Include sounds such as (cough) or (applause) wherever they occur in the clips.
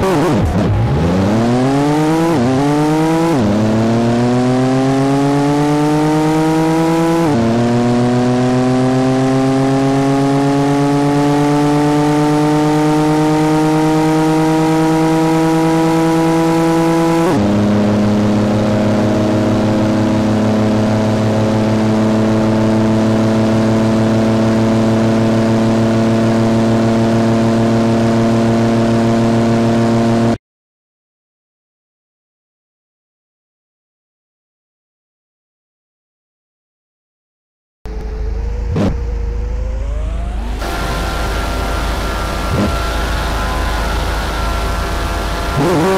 음. Woo-hoo! (laughs)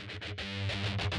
Thank